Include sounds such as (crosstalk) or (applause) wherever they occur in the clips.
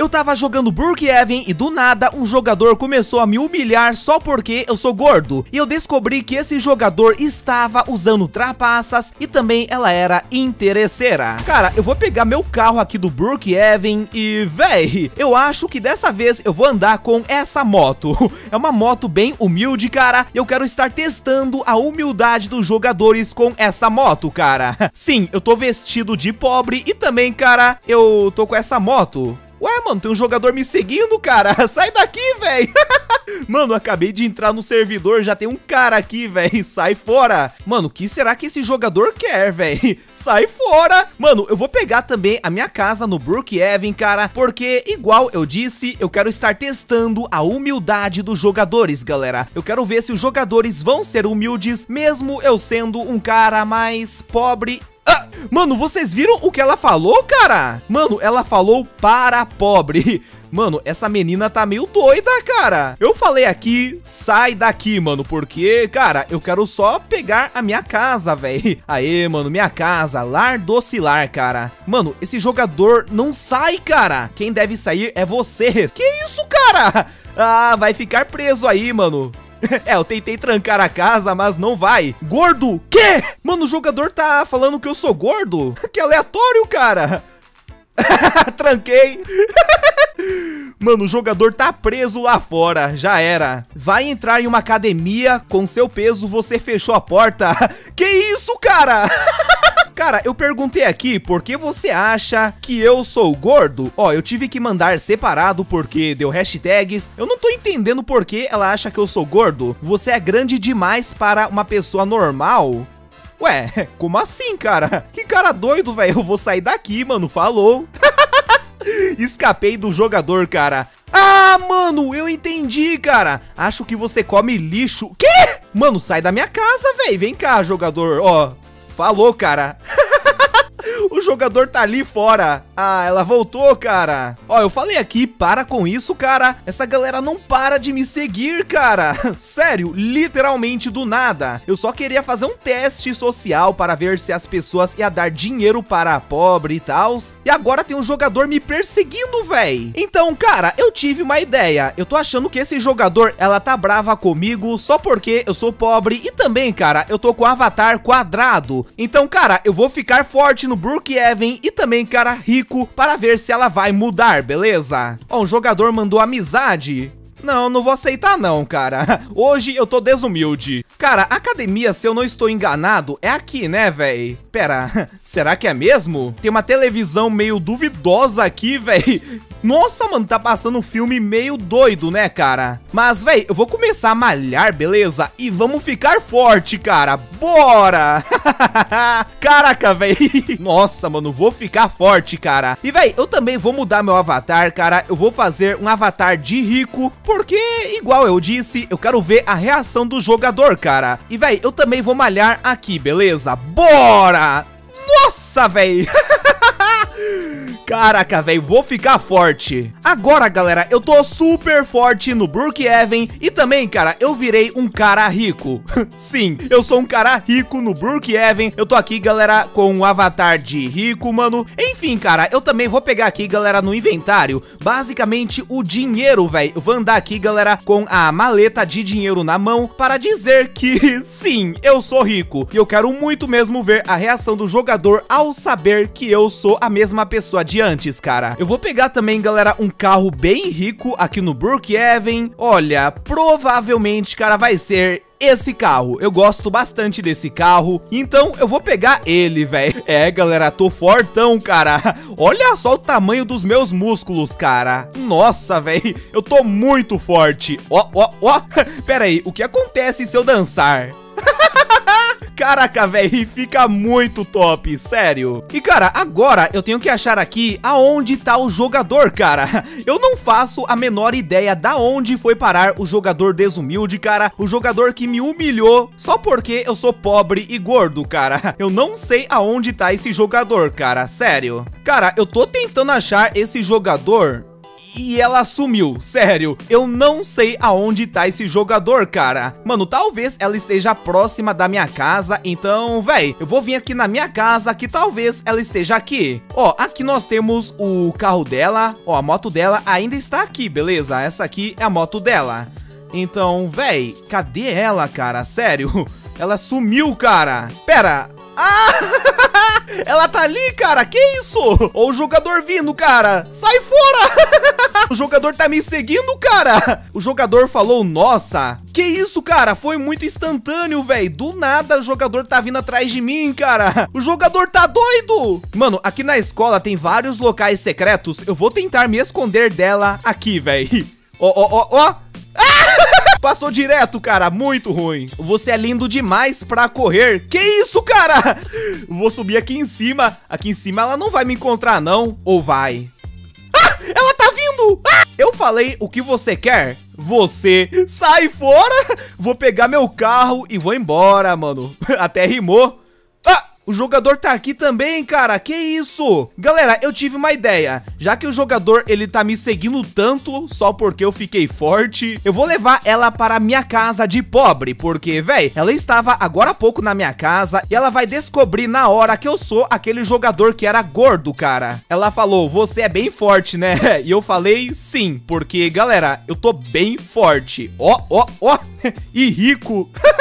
Eu tava jogando Brookhaven e do nada um jogador começou a me humilhar só porque eu sou gordo. E eu descobri que esse jogador estava usando trapaças e também ela era interesseira. Cara, eu vou pegar meu carro aqui do Brookhaven e, véi, eu acho que dessa vez eu vou andar com essa moto. (laughs) É uma moto bem humilde, cara. Eu quero estar testando a humildade dos jogadores com essa moto, cara. (laughs) Sim, eu tô vestido de pobre e também, cara, eu tô com essa moto. Ué, mano, tem um jogador me seguindo, cara. (laughs) Sai daqui, velho. (laughs) Mano, acabei de entrar no servidor, já tem um cara aqui, velho. (laughs) Sai fora. Mano, o que será que esse jogador quer, velho? Sai fora. Mano, eu vou pegar também a minha casa no Brookhaven, cara, porque, igual eu disse, eu quero estar testando a humildade dos jogadores, galera. Eu quero ver se os jogadores vão ser humildes, mesmo eu sendo um cara mais pobre mano, vocês viram o que ela falou, cara? Mano, ela falou para pobre. (laughs) Mano, essa menina tá meio doida, cara. Eu falei aqui, sai daqui, mano, porque, cara, eu quero só pegar a minha casa, velho. (laughs) Aê, mano, minha casa, lar docilar, cara. Mano, esse jogador não sai, cara. Quem deve sair é você. Que isso, cara? (laughs) Ah, vai ficar preso aí, mano. (laughs) é, eu tentei trancar a casa, mas não vai. Gordo? Quê? Mano, o jogador tá falando que eu sou gordo? (laughs) Que aleatório, cara. (laughs) Tranquei. Mano, o jogador tá preso lá fora, já era. Vai entrar em uma academia, com seu peso você fechou a porta. Que isso, cara? Cara, eu perguntei aqui por que você acha que eu sou gordo. Ó, eu tive que mandar separado porque deu hashtags. Eu não tô entendendo por que ela acha que eu sou gordo. Você é grande demais para uma pessoa normal? Ué, (laughs) como assim, cara? Que cara doido, velho. Eu vou sair daqui, mano. Falou. (laughs) Escapei do jogador, cara. Ah, mano, eu entendi, cara. Acho que você come lixo. Quê? Mano, sai da minha casa, velho. Vem cá, jogador. Ó, Falou, cara. (laughs) o jogador tá ali fora. Ah, ela voltou, cara. Ó, eu falei aqui, para com isso, cara. Essa galera não para de me seguir, cara. (laughs) Sério, literalmente do nada. Eu só queria fazer um teste social para ver se as pessoas iam dar dinheiro para a pobre e tal. E agora tem um jogador me perseguindo, véi. Então, cara, eu tive uma ideia. Eu tô achando que esse jogador, ela tá brava comigo só porque eu sou pobre e também, cara, eu tô com o avatar quadrado. Então, cara, eu vou ficar forte no Brookhaven e também, cara, rico para ver se ela vai mudar, beleza? Ó, um jogador mandou amizade. Não, não vou aceitar não, cara. (laughs) Hoje eu tô desumilde. Cara, academia, se eu não estou enganado, é aqui, né, véi? Pera, (laughs) será que é mesmo? Tem uma televisão meio duvidosa aqui, (laughs) véi. Nossa, mano, tá passando um filme meio doido, né, cara? Mas, véi, eu vou começar a malhar, beleza? E vamos ficar forte, cara. Bora! Caraca, véi. Nossa, mano, vou ficar forte, cara. E, véi, eu também vou mudar meu avatar, cara. Eu vou fazer um avatar de rico, porque, igual eu disse, eu quero ver a reação do jogador, cara. E, véi, eu também vou malhar aqui, beleza? Bora! Nossa, véi. (laughs) Caraca, velho, vou ficar forte. Agora, galera, eu tô super forte no Brookhaven e também, cara, eu virei um cara rico. (laughs) Sim, eu sou um cara rico no Brookhaven. Eu tô aqui, galera, com um avatar de rico, mano. Enfim, cara, eu também vou pegar aqui, galera, no inventário, basicamente o dinheiro, velho. Eu vou andar aqui, galera, com a maleta de dinheiro na mão para dizer que, (laughs) sim, eu sou rico. E eu quero muito mesmo ver a reação do jogador ao saber que eu sou a mesma pessoa de antes, cara. Eu vou pegar também, galera, um carro bem rico aqui no Brookhaven. Olha, provavelmente, cara, vai ser esse carro. Eu gosto bastante desse carro, então eu vou pegar ele, velho. (laughs) É, galera, tô fortão, cara. (laughs) Olha só o tamanho dos meus músculos, cara. Nossa, velho, eu tô muito forte. Ó, ó, ó. (laughs) Pera aí, o que acontece se eu dançar? Caraca, velho, fica muito top, sério. E, cara, agora eu tenho que achar aqui aonde tá o jogador, cara. (laughs) Eu não faço a menor ideia da onde foi parar o jogador desumilde, cara. O jogador que me humilhou só porque eu sou pobre e gordo, cara. (laughs) Eu não sei aonde tá esse jogador, cara, sério. Cara, eu tô tentando achar esse jogador e ela sumiu. Sério, eu não sei aonde tá esse jogador, cara. Mano, talvez ela esteja próxima da minha casa, então, véi, eu vou vir aqui na minha casa que talvez ela esteja aqui. Ó, aqui nós temos o carro dela, ó, a moto dela ainda está aqui, beleza? Essa aqui é a moto dela. Então, véi, cadê ela, cara? Sério? (laughs) Ela sumiu, cara. Pera. Ah! (laughs) Ela tá ali, cara. Que isso? Ó o jogador vindo, cara. Sai fora. (laughs) o jogador tá me seguindo, cara. O jogador falou, nossa. Que isso, cara? Foi muito instantâneo, velho. Do nada o jogador tá vindo atrás de mim, cara. O jogador tá doido. Mano, aqui na escola tem vários locais secretos. Eu vou tentar me esconder dela aqui, velho. Ó, ó, ó, ó. (laughs) Passou direto, cara, muito ruim. Você é lindo demais pra correr. Que isso, cara? Vou subir aqui em cima. Aqui em cima ela não vai me encontrar, não. Ou vai? Ah! Ah! Eu falei o que você quer? Você sai fora! Vou pegar meu carro e vou embora, mano. (laughs) Até rimou. O jogador tá aqui também, cara, que isso? Galera, eu tive uma ideia. Já que o jogador, ele tá me seguindo tanto, só porque eu fiquei forte, eu vou levar ela para minha casa de pobre, porque, véi, ela estava agora há pouco na minha casa e ela vai descobrir na hora que eu sou aquele jogador que era gordo, cara. Ela falou, você é bem forte, né? (laughs) E eu falei, sim, porque, galera, eu tô bem forte. Ó, ó, ó, (laughs) e rico. (laughs)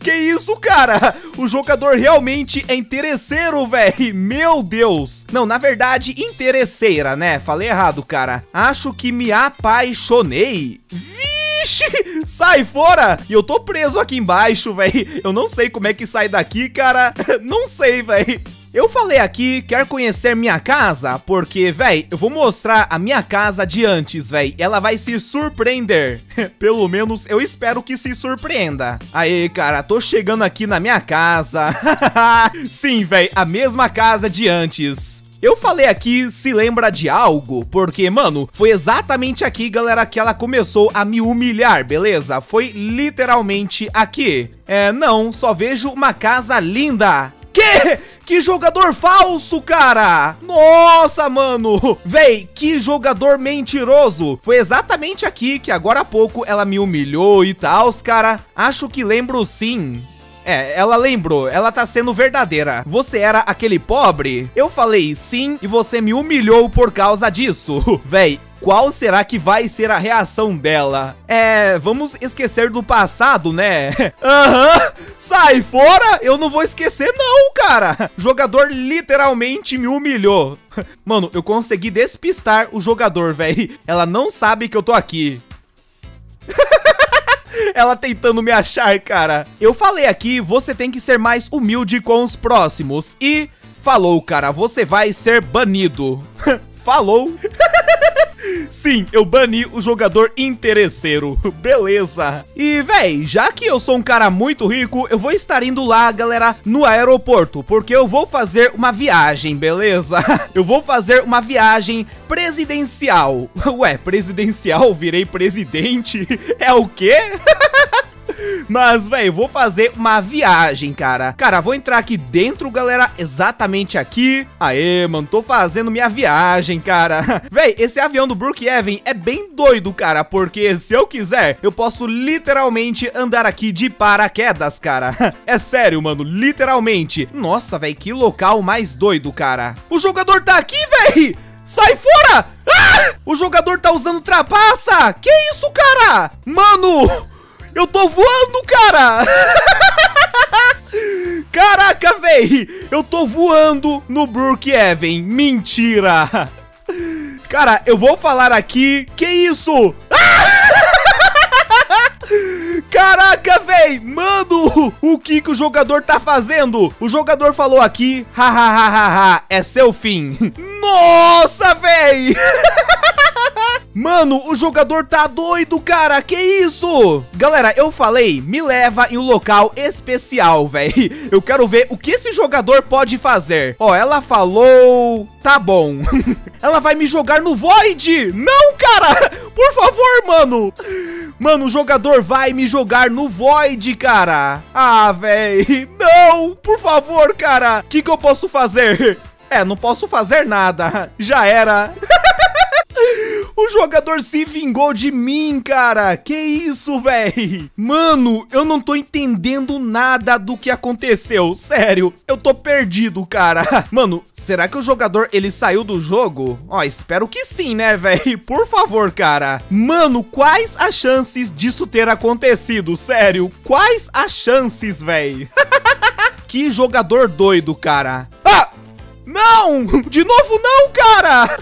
Que isso, cara? O jogador realmente é interesseiro, velho. Meu Deus. Não, na verdade, interesseira, né? Falei errado, cara. Acho que me apaixonei. Vixe, sai fora! E eu tô preso aqui embaixo, velho. Eu não sei como é que sai daqui, cara. (laughs) Não sei, velho. Eu falei aqui, quer conhecer minha casa? Porque, véi, eu vou mostrar a minha casa de antes, véi. Ela vai se surpreender. (laughs) Pelo menos eu espero que se surpreenda. Aí, cara, tô chegando aqui na minha casa. (laughs) Sim, véi, a mesma casa de antes. Eu falei aqui se lembra de algo, porque, mano, foi exatamente aqui, galera, que ela começou a me humilhar, beleza? Foi literalmente aqui. É, não, só vejo uma casa linda. Que? Que jogador falso, cara! Nossa, mano! Véi, que jogador mentiroso! Foi exatamente aqui que agora há pouco ela me humilhou e tal, cara. Acho que lembro sim. É, ela lembrou, ela tá sendo verdadeira. Você era aquele pobre? Eu falei sim e você me humilhou por causa disso. (laughs) Véi, qual será que vai ser a reação dela? É, vamos esquecer do passado, né? (laughs) Aham, uhum. sai fora, eu não vou esquecer não, cara. O (laughs) jogador literalmente me humilhou. (laughs) Mano, eu consegui despistar o jogador, velho. Ela não sabe que eu tô aqui. Ela tentando me achar, cara. Eu falei aqui, você tem que ser mais humilde com os próximos. E falou, cara, você vai ser banido. falou. Sim, eu bani o jogador interesseiro. (laughs) Beleza. E, véi, já que eu sou um cara muito rico, eu vou estar indo lá, galera, no aeroporto, porque eu vou fazer uma viagem, beleza? (laughs) Eu vou fazer uma viagem presidencial. (laughs) Ué, presidencial? Virei presidente? É o quê? Mas, velho, vou fazer uma viagem, cara. Cara, vou entrar aqui dentro, galera, exatamente aqui. Aê, mano, tô fazendo minha viagem, cara. (laughs) Véi, esse avião do Brookhaven é bem doido, cara, porque se eu quiser, eu posso literalmente andar aqui de paraquedas, cara. (laughs) É sério, mano, literalmente. Nossa, velho, que local mais doido, cara. O jogador tá aqui, véi! Sai fora! Ah! O jogador tá usando trapaça! Que isso, cara? Mano! Eu tô voando, cara! (laughs) Caraca, véi! Eu tô voando no Brookhaven. Mentira! Cara, eu vou falar aqui... Que isso? (laughs) Caraca, véi! Mano, o que que o jogador tá fazendo? O jogador falou aqui, hahaha, é seu fim. (laughs) Nossa, véi! Mano, o jogador tá doido, cara. Que isso? Galera, eu falei, me leva em um local especial, velho. (laughs) Eu quero ver o que esse jogador pode fazer. Ó, ela falou... Tá bom. (laughs) ela vai me jogar no Void. Não, cara. (laughs) Por favor, mano. Mano, o jogador vai me jogar no Void, cara. Ah, velho. Não, por favor, cara. O que, que eu posso fazer? É, não posso fazer nada. Já era. O jogador se vingou de mim, cara. Que isso, véi? Mano, eu não tô entendendo nada do que aconteceu. Sério, eu tô perdido, cara. (laughs) Mano, será que o jogador, ele saiu do jogo? Ó, espero que sim, né, véi? (laughs) Por favor, cara. Mano, quais as chances disso ter acontecido? Sério, quais as chances, véi? (laughs) que jogador doido, cara. Ah! Não! De novo não, cara!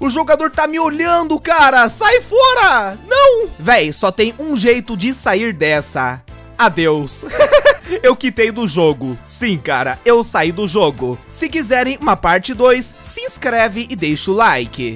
O jogador tá me olhando, cara! Sai fora! Não! Véi, só tem um jeito de sair dessa. Adeus. (laughs) eu quitei do jogo. Sim, cara, eu saí do jogo. Se quiserem uma parte 2, se inscreve e deixa o like.